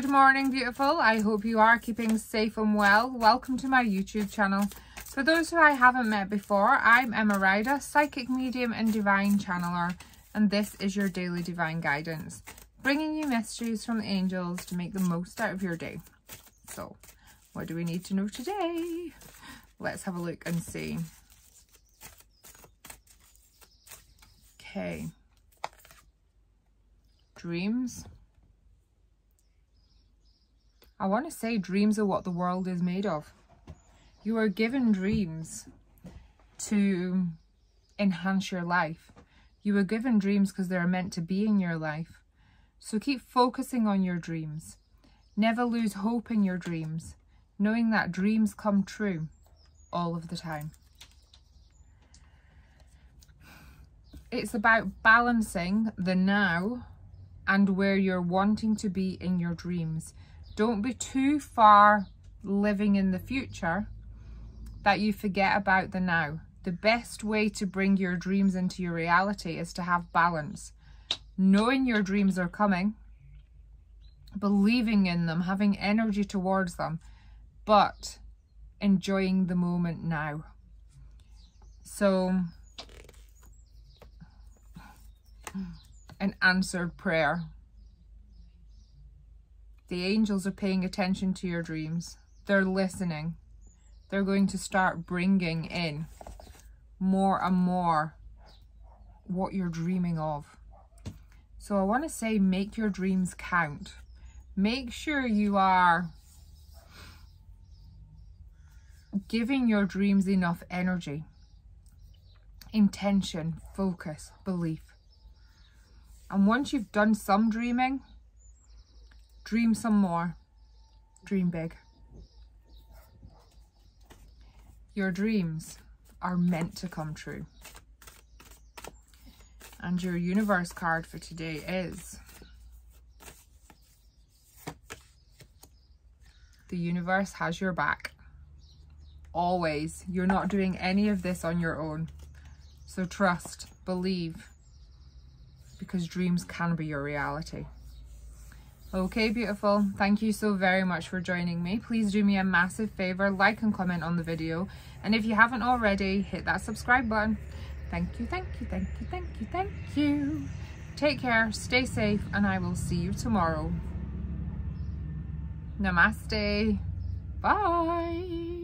Good morning, beautiful. I hope you are keeping safe and well. Welcome to my YouTube channel. For those who I haven't met before, I'm Emma Ryder, psychic medium and divine channeler, and this is your daily divine guidance, bringing you messages from the angels to make the most out of your day. So, what do we need to know today? Let's have a look and see. Okay. Dreams. I want to say dreams are what the world is made of. You are given dreams to enhance your life. You are given dreams because they're meant to be in your life. So keep focusing on your dreams. Never lose hope in your dreams, knowing that dreams come true all of the time. It's about balancing the now and where you're wanting to be in your dreams. Don't be too far living in the future that you forget about the now. The best way to bring your dreams into your reality is to have balance. Knowing your dreams are coming, believing in them, having energy towards them, but enjoying the moment now. So, an answered prayer. The angels are paying attention to your dreams. They're listening. They're going to start bringing in more and more what you're dreaming of. So I want to say make your dreams count. Make sure you are giving your dreams enough energy, intention, focus, belief. And once you've done some dreaming, Dream some more. Dream big. Your dreams are meant to come true. And your universe card for today is the universe has your back. Always. You're not doing any of this on your own. So trust, believe, because dreams can be your reality. Okay, beautiful. Thank you so very much for joining me. Please do me a massive favor, like and comment on the video. And if you haven't already, hit that subscribe button. Thank you, thank you, thank you, thank you, thank you. Take care, stay safe, and I will see you tomorrow. Namaste. Bye.